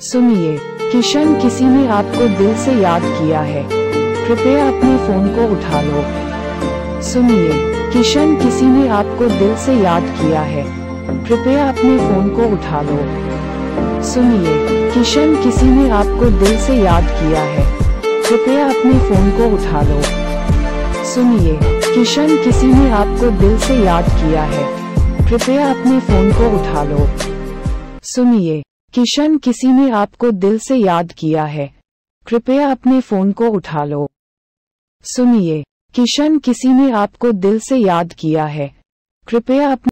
सुनिए, किशन किसी ने आपको दिल से याद किया है। कृपया अपने फ़ोन को उठा लो। सुनिए, किशन किसी ने आपको दिल से याद किया है। कृपया अपने फ़ोन को उठा लो। सुनिए, किशन किसी ने आपको दिल से याद किया है। कृपया अपने फ़ोन को उठा लो। सुनिए, किशन किसी ने आपको दिल से याद किया है। कृपया अपने फ़ोन को उठा लो। सुनिए किशन किसी ने आपको दिल से याद किया है। कृपया अपने फ़ोन को उठा लो। सुनिए किशन किसी ने आपको दिल से याद किया है। कृपया अपने